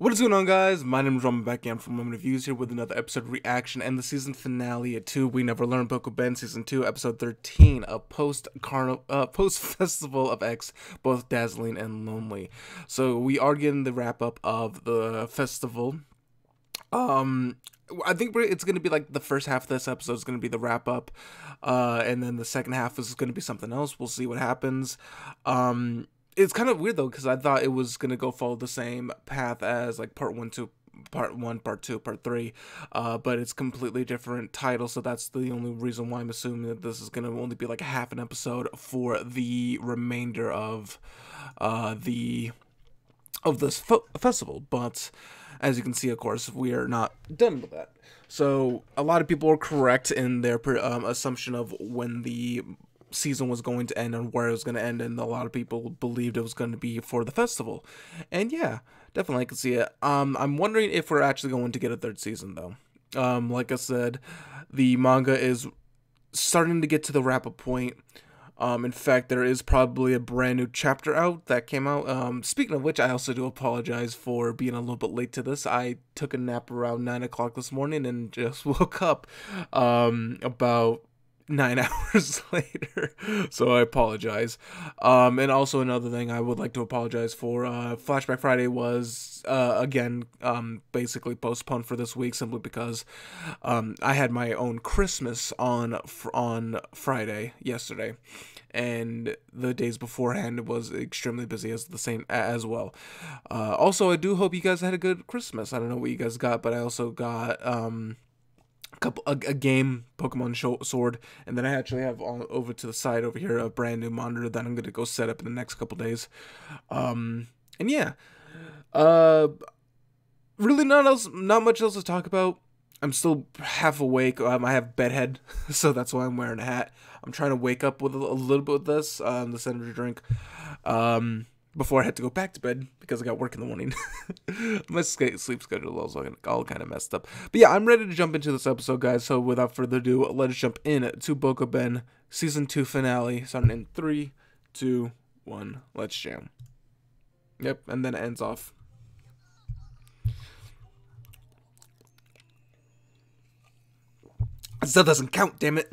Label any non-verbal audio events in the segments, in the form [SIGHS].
What is going on, guys? My name is Roman back again from Ramen Reviews here with another episode reaction and the season finale at 2 We Never Learned Bokuben Season 2, Episode 13, a post carnival uh, post Festival of X, both dazzling and lonely. So we are getting the wrap up of the festival. Um, I think it's going to be like the first half of this episode is going to be the wrap up, uh, and then the second half is going to be something else. We'll see what happens. Um, it's kind of weird though because I thought it was gonna go follow the same path as like part one two, part one, part two, part three, uh, but it's completely different title. So that's the only reason why I'm assuming that this is gonna only be like a half an episode for the remainder of uh, the of this festival. But as you can see, of course, we are not done with that. So a lot of people are correct in their um, assumption of when the season was going to end and where it was going to end, and a lot of people believed it was going to be for the festival. And yeah, definitely I can see it. Um, I'm wondering if we're actually going to get a third season though. Um, like I said, the manga is starting to get to the wrap up point. Um, in fact, there is probably a brand new chapter out that came out. Um, speaking of which, I also do apologize for being a little bit late to this. I took a nap around 9 o'clock this morning and just [LAUGHS] woke up um, about nine [LAUGHS] hours later. so I apologize. Um, and also another thing I would like to apologize for. Uh, Flashback Friday was uh, again um, basically postponed for this week simply because um, I had my own Christmas on on Friday yesterday. And the days beforehand was extremely busy as the same as well. Uh, also, I do hope you guys had a good Christmas. I don't know what you guys got, but I also got um, couple a, a, game Pokemon Sword, and then I actually have on over to the side over here a brand new monitor that I'm gonna go set up in the next couple days. Um, and yeah, uh, really not else, not much else to talk about. I'm still half awake. Um, I have bedhead, [LAUGHS] so that's why I'm wearing a hat. I'm trying to wake up with a, a little bit of this, um, this energy drink. Um, before I had to go back to bed because I got work in the morning. [LAUGHS] My sleep schedule was all, kind of messed up. But yeah, I'm ready to jump into this episode, guys. So without further ado, let's jump in to Bokuben Season 2 finale, starting in three, two, one, Let's jam. Yep, and then it ends off. That still doesn't count, damn it.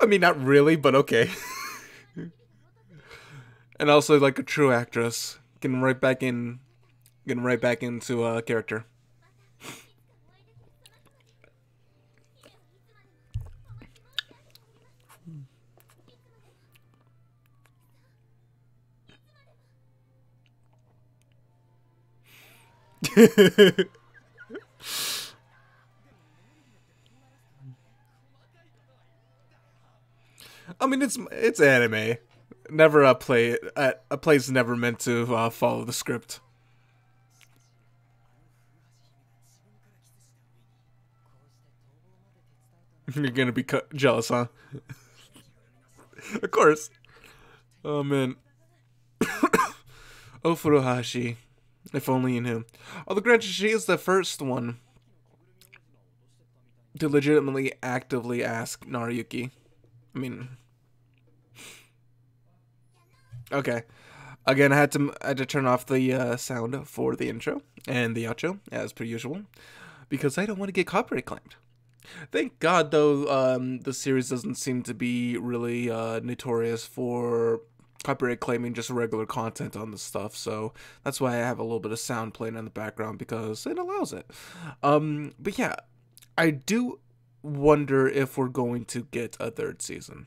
I mean, not really, but okay. and also, like a true actress, getting right back in, getting right back into a character. [LAUGHS] I mean, it's it's anime. Never a play. A, a play's never meant to uh, follow the script. [LAUGHS] You're gonna be jealous, huh? [LAUGHS] of course. Oh man. [COUGHS] oh Furuhashi. If only you knew. Although granted, she is the first one to legitimately actively ask Nariyuki. I mean, okay. Again, I had to I had to turn off the uh, sound for the intro and the outro as per usual because I don't want to get copyright claimed. Thank God, though, um, the series doesn't seem to be really uh, notorious for copyright claiming just regular content on the stuff. So that's why I have a little bit of sound playing in the background because it allows it. Um, but yeah, I do wonder if we're going to get a third season.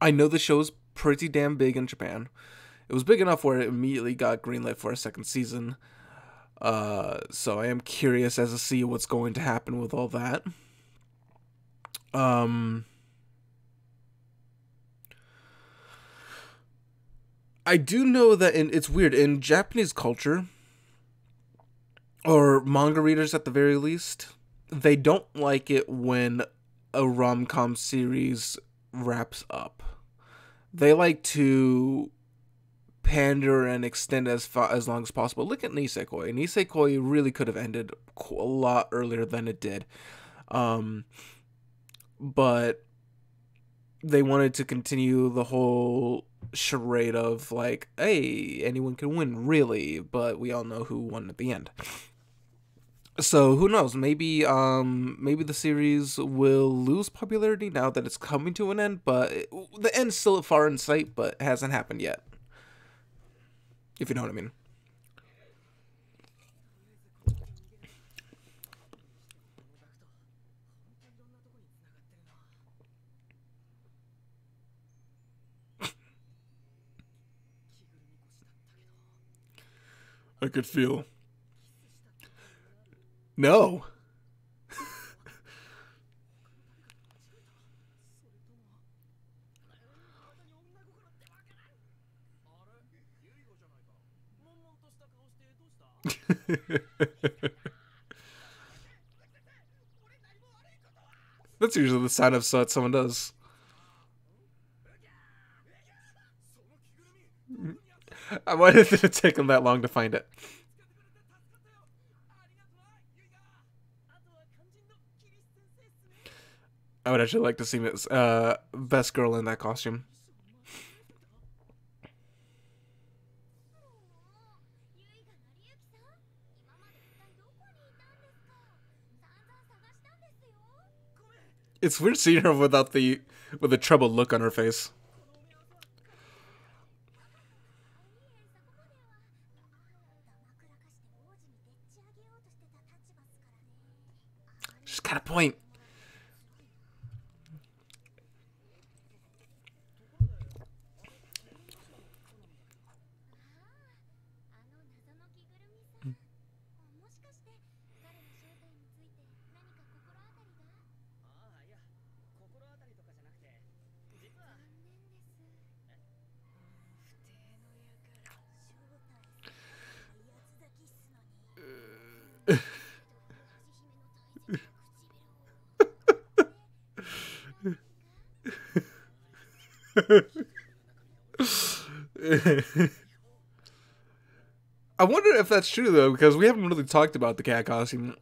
I know the show's pretty damn big in Japan. It was big enough where it immediately got greenlit for a second season. Uh, so I am curious as to see what's going to happen with all that. Um, I do know that in it's weird in Japanese culture or manga readers at the very least, they don't like it when a rom-com series wraps up. They like to pander and extend as far as long as possible. Look at Nisekoi. Nisekoi really could have ended a lot earlier than it did. Um, but they wanted to continue the whole charade of like, hey, anyone can win, really, but we all know who won at the end. So who knows? Maybe um maybe the series will lose popularity now that it's coming to an end, but it, the end's still far in sight, but hasn't happened yet. If you know what I mean. I could feel. No. [LAUGHS] That's usually the sign of what someone does. [LAUGHS] I wanted it take him that long to find it. I would actually like to see Miss uh, best girl in that costume. It's weird seeing her without the with a troubled look on her face. Got a point. [LAUGHS] I wonder if that's true though, because we haven't really talked about the cat costume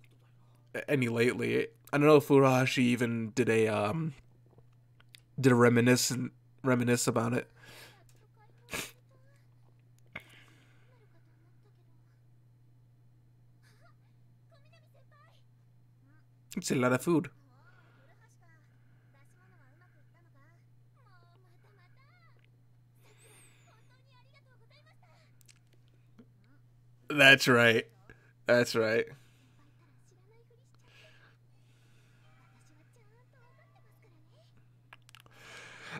any lately. I don't know if Furuhashi even did a um did a reminisce reminisce about it. It's a lot of food. That's right. That's right.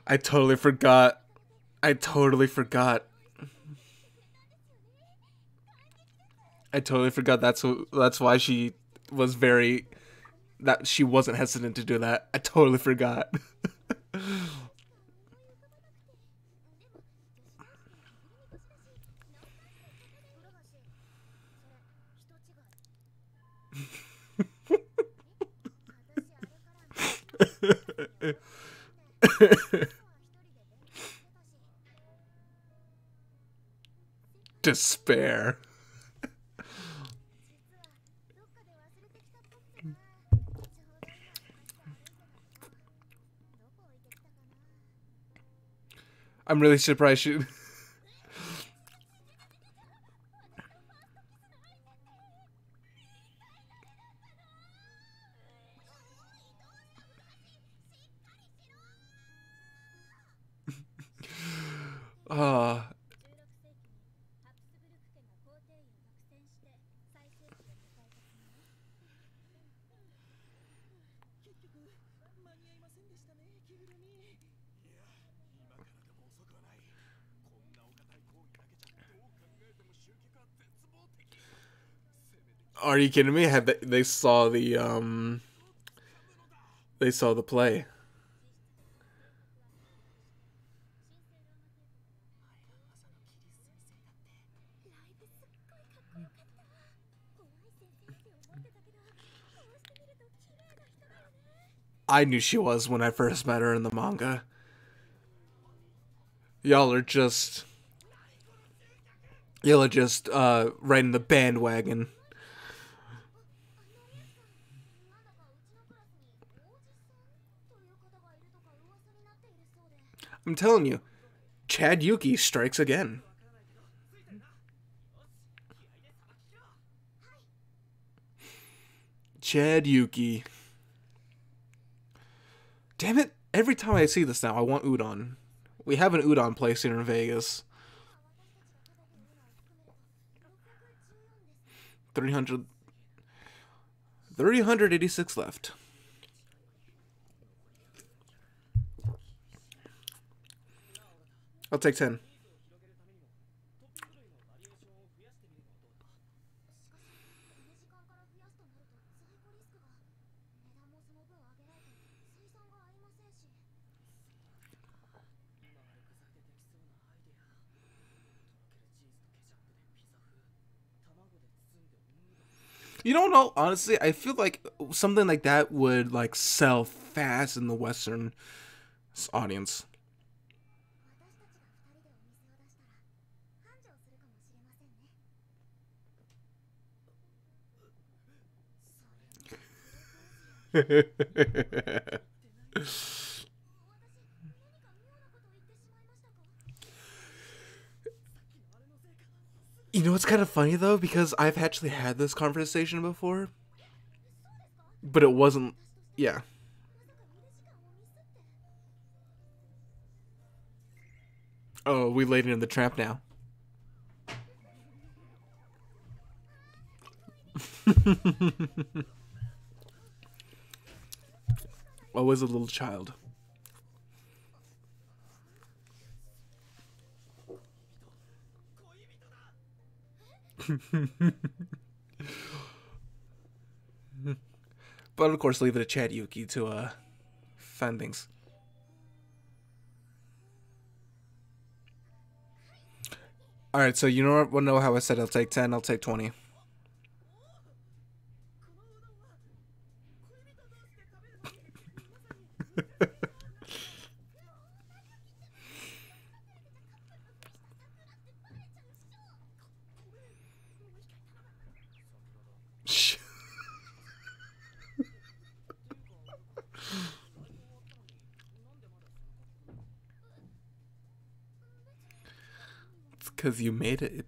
I totally forgot. I totally forgot. I totally forgot that's that's why she was very that she wasn't hesitant to do that. I totally forgot. [LAUGHS] [LAUGHS] Despair. I'm really surprised she Are you kidding me? Have they, they saw the um they saw the play. I knew she was when I first met her in the manga. Y'all are just y'all are just uh riding the bandwagon. I'm telling you, Chad Yuki strikes again. Chad Yuki. Damn it, every time I see this now, I want udon. We have an udon place here in Vegas. 300 386 left. I'll take 10. You don't know. Honestly, I feel like something like that would like sell fast in the Western audience. You know what's kind of funny though, because I've actually had this conversation before, but it wasn't. Yeah. Oh, we laid in the trap now. [LAUGHS] Always a little child. but of course, leave it to Chad Yuki to uh, find things. All right, so you know what? Know how I said I'll take ten. I'll take twenty. Because you made it.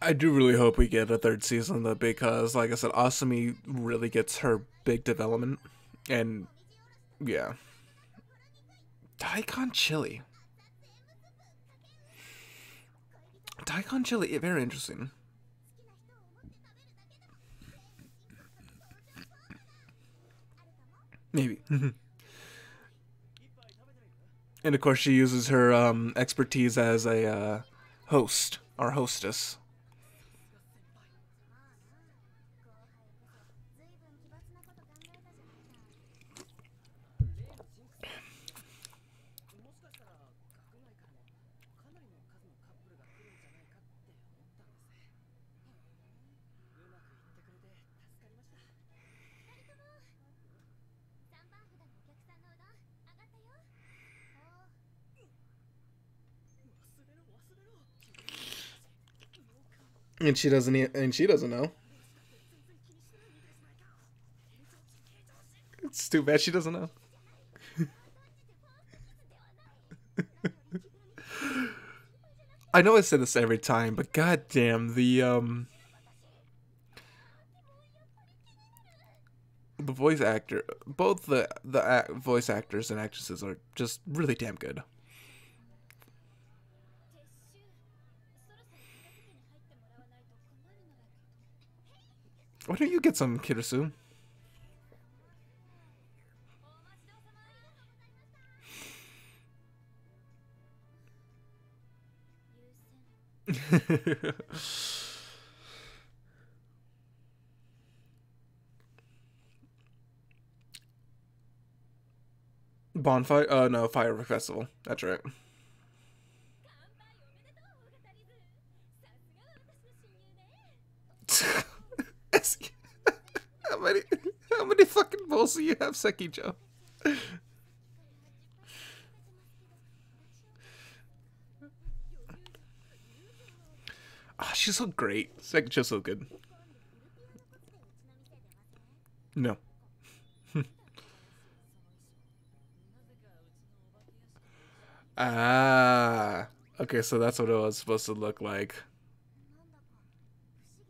I do really hope we get a third season though because like I said, Asumi really gets her big development and yeah. Daikon chili. Daikon chili, very interesting. Maybe. [LAUGHS] and of course, she uses her um, expertise as a uh, host our hostess. And she doesn't. And she doesn't know. It's too bad she doesn't know. I know I say this every time, but goddamn the um the voice actor, both the the voice actors and actresses are just really damn good. Why don't you get some, Kirisu? [LAUGHS] Bonfire? Uh, no, Firework Festival. That's right. Fucking balls do you have, Sekijou? Ah, she's so great. Sekijou's so good. No. [LAUGHS] ah. Okay, so that's what it was supposed to look like.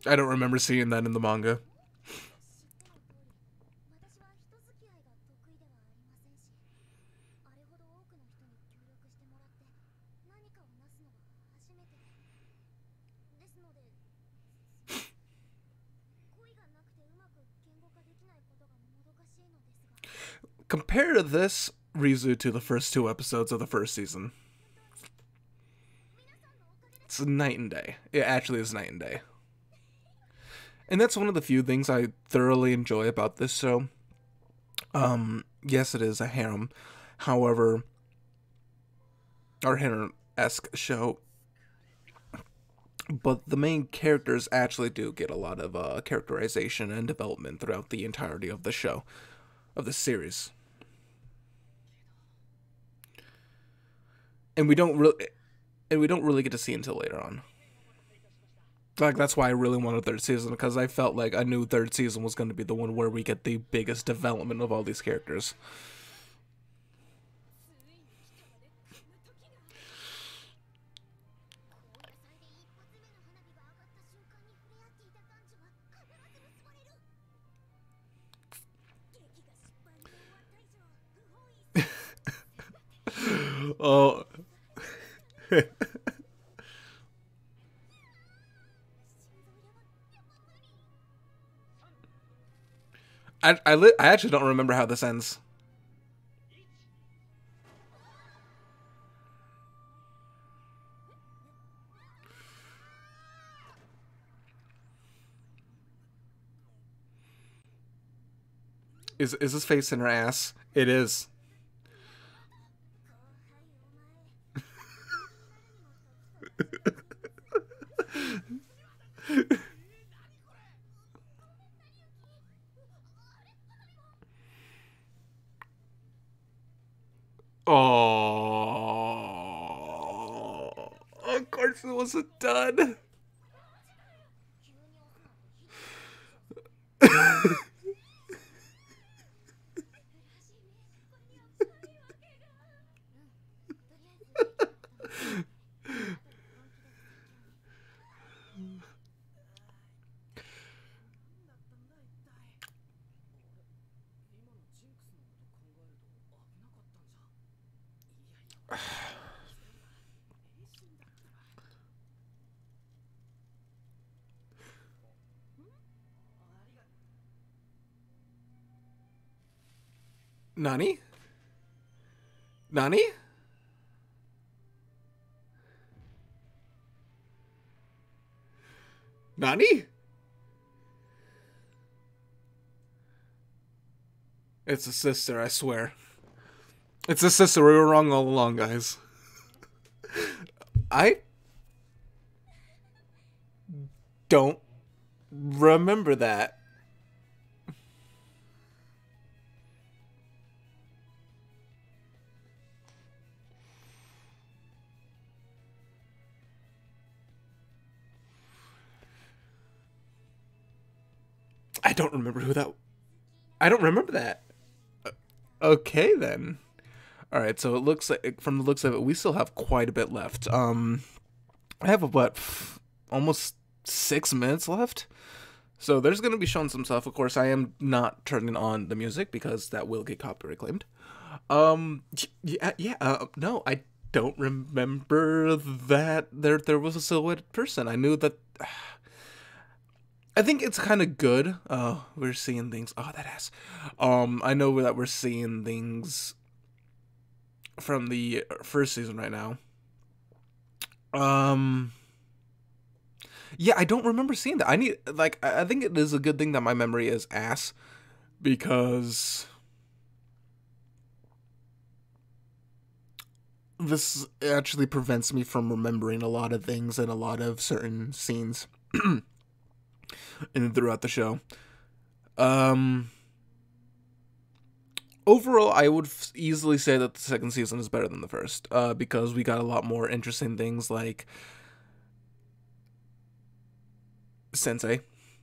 I don't remember seeing that in the manga. Compare this Rizu to the first two episodes of the first season. It's night and day. It actually is night and day. And that's one of the few things I thoroughly enjoy about this show. Um, yes, it is a harem. However, or harem esque show. But the main characters actually do get a lot of uh, characterization and development throughout the entirety of the show, of the series. And we don't really and we don't really get to see until later on. Like that's why i really wanted third season because i felt like i knew third season was going to be the one where we get the biggest development of all these characters. [LAUGHS] Oh I I, li- I actually don't remember how this ends. Is is his face in her ass? It is. Of course it wasn't done. Nani? Nani? Nani? It's a sister, I swear. It's a sister. We were wrong all along, guys. I don't remember that. I don't remember who that. I don't remember that. Okay then. All right, so it looks like from the looks of it, we still have quite a bit left. Um, I have what, almost six minutes left. So there's gonna be shown some stuff. Of course, I am not turning on the music because that will get copyright claimed. Um, yeah, yeah. Uh, no, I don't remember that there there was a silhouetted person. I knew that. [SIGHS] I think it's kind of good. Uh, we're seeing things. Oh, that ass. Um, I know that we're seeing things from the first season right now. Um. Yeah, I don't remember seeing that. I need like I think it is a good thing that my memory is ass because this actually prevents me from remembering a lot of things and a lot of certain scenes [CLEARS THROAT] and throughout the show. Um overall, I would f- easily say that the second season is better than the first uh, because we got a lot more interesting things like Sensei. [LAUGHS]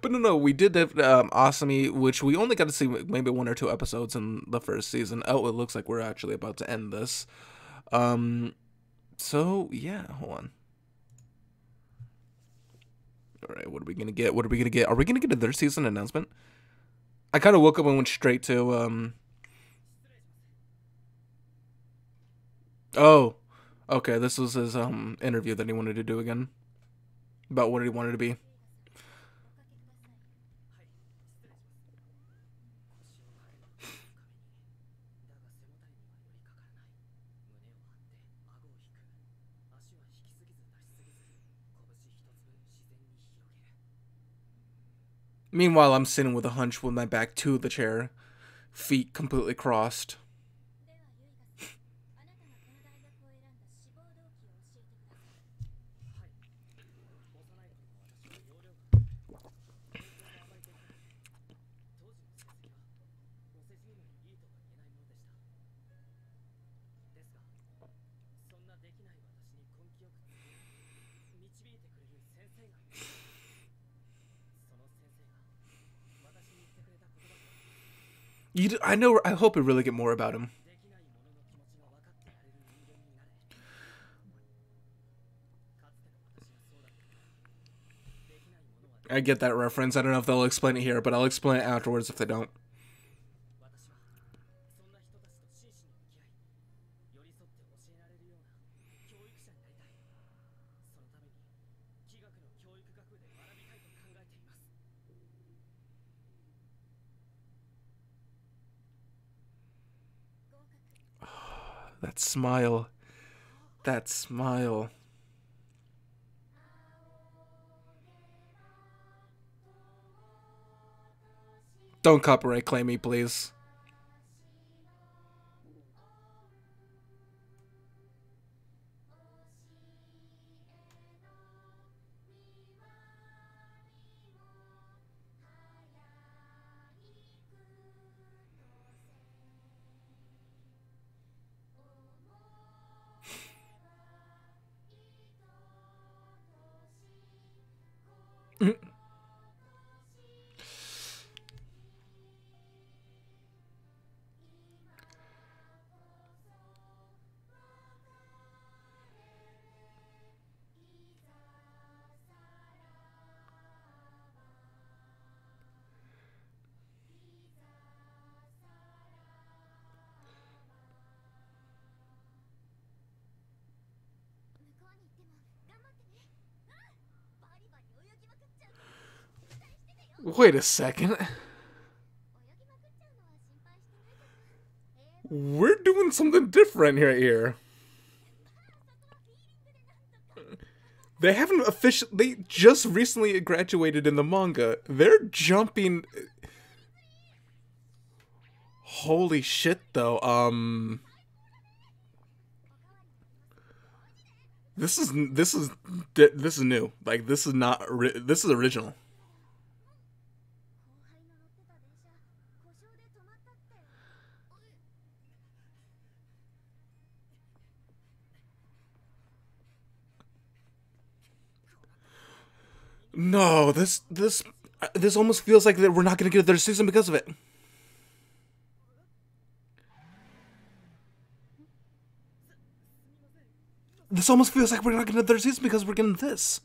but no, no, we did have um, Asumi, which we only got to see maybe one or two episodes in the first season. Oh, it looks like we're actually about to end this. Um, so yeah, hold on. All right, what are we gonna get? What are we gonna get? Are we gonna get a third season announcement? I kind of woke up and went straight to um. Oh, okay. This was his um interview that he wanted to do again about what he wanted to be. Meanwhile, I'm sitting with a hunch with my back to the chair, feet completely crossed. You, I know. I hope we really get more about him. I get that reference. I don't know if they'll explain it here, but I'll explain it afterwards if they don't. That smile. That smile. Don't copyright claim me, please. Wait a second. We're doing something different right here. They haven't officially. They just recently graduated in the manga. They're jumping. Holy shit, though. Um. This is this is this is new. Like this is not this is original. No, this this uh, this almost feels like that we're not going to get their season because of it. This almost feels like we're not getting their season because we're getting this.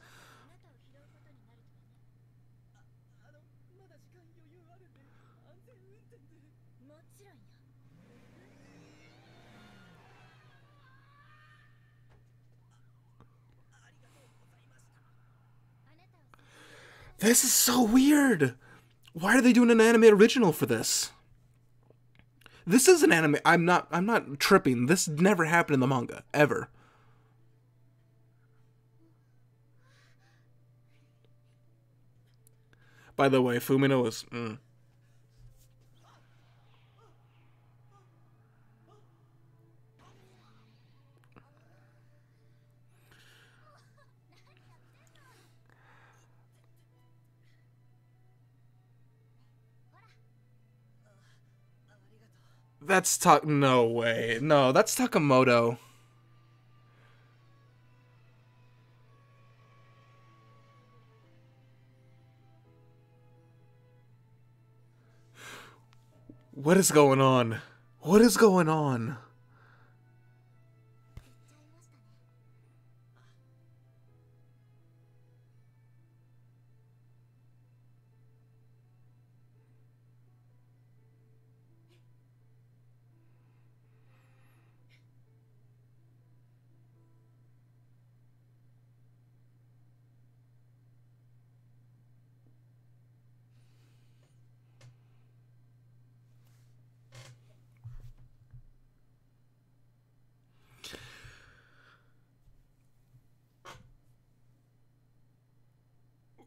This is so weird. Why are they doing an anime original for this? This is an anime. I'm not. I'm not tripping. This never happened in the manga ever. By the way, Fumino is. Mm. That's talk. No way. No, that's Takamoto. What is going on? What is going on?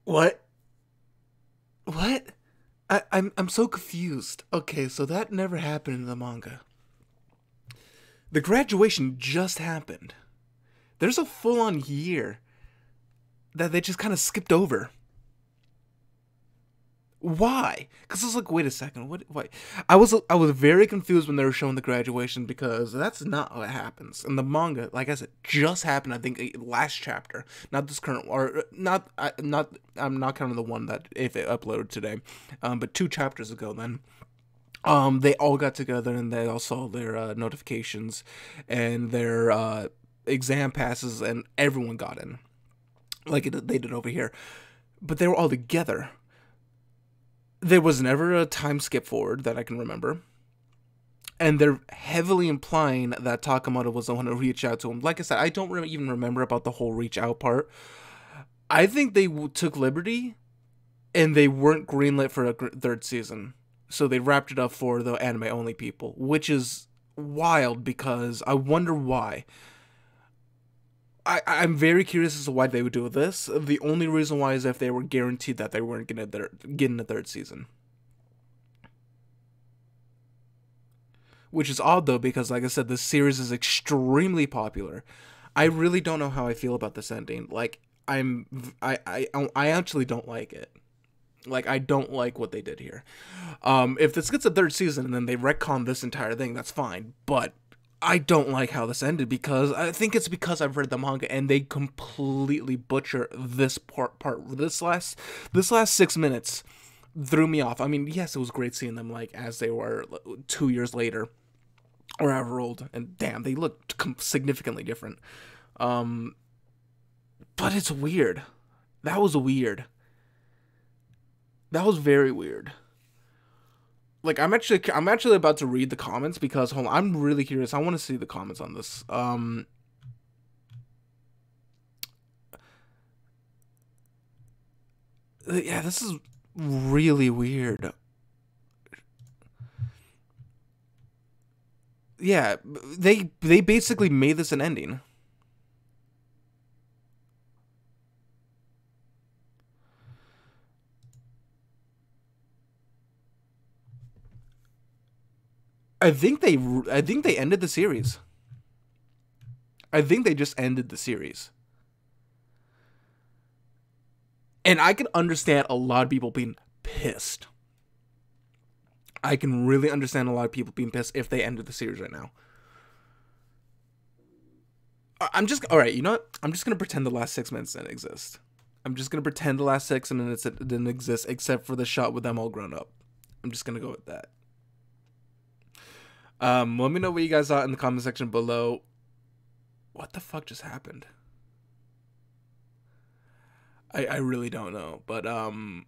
What? What? I, I'm I'm so confused. Okay, so that never happened in the manga. The graduation just happened. There's a full on year that they just kind of skipped over. Why? Because I was like, wait a second, what? Why? I was I was very confused when they were showing the graduation because that's not what happens in the manga. Like I said, just happened. I think eh, last chapter, not this current or uh, not. Not I'm not counting the one that if it uploaded today, um, but two chapters ago. Then, um, they all got together and they all saw their uh, notifications and their uh, exam passes, and everyone got in, like it, they did over here. But they were all together there was never a time skip forward that I can remember. And they're heavily implying that Takamoto was the one to reach out to him. Like I said, I don't re- even remember about the whole reach out part. I think they w- took liberty and they weren't greenlit for a gr- third season. So they wrapped it up for the anime only people, which is wild because I wonder why. I, I'm very curious as to why they would do this. The only reason why is if they were guaranteed that they weren't gonna get in the third season. Which is odd though, because like I said, this series is extremely popular. I really don't know how I feel about this ending. Like I'm, I, I, I actually don't like it. Like I don't like what they did here. Um, if this gets a third season and then they retcon this entire thing, that's fine. But I don't like how this ended because I think it's because I've read the manga and they completely butcher this part part this last this last 6 minutes threw me off. I mean, yes, it was great seeing them like as they were 2 years later or however old and damn, they looked significantly different. Um but it's weird. That was weird. That was very weird like I'm actually I'm actually about to read the comments because hold on, I'm really curious. I want to see the comments on this. Um Yeah, this is really weird. Yeah, they they basically made this an ending. I think they I think they ended the series. I think they just ended the series. And I can understand a lot of people being pissed. I can really understand a lot of people being pissed if they ended the series right now. I'm just all right. You know what? I'm just gonna pretend the last six minutes didn't exist. I'm just gonna pretend the last six minutes didn't exist, except for the shot with them all grown up. I'm just gonna go with that. Um, let me know what you guys thought in the comment section below. What the fuck just happened? I I really don't know, but um,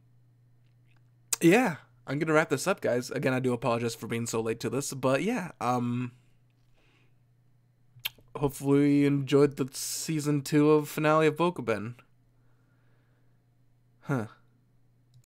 yeah, I'm gonna wrap this up, guys. Again, I do apologize for being so late to this, but yeah, um, hopefully you enjoyed the season two of finale of Bokuben. Huh.